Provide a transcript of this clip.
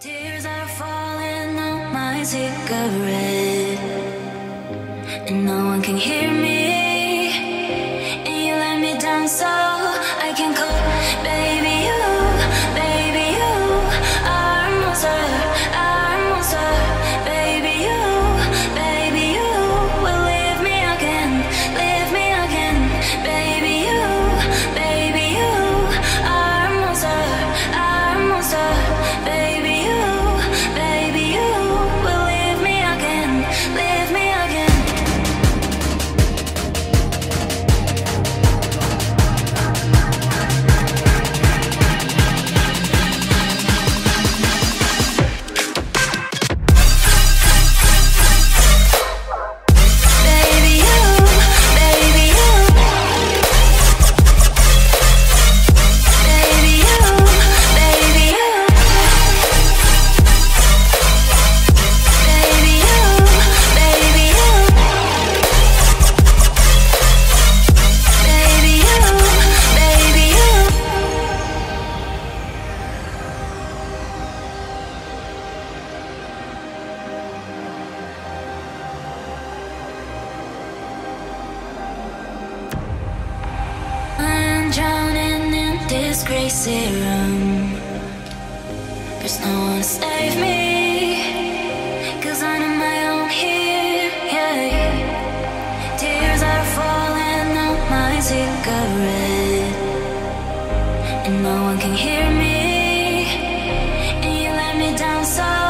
Tears are falling on my cigarette, and no one can hear me. And you let me down so I can call, drowning in this crazy room. There's no one to save me, cause I know my own here. Yeah. Tears are falling on my cigarette, and no one can hear me. And you let me down so.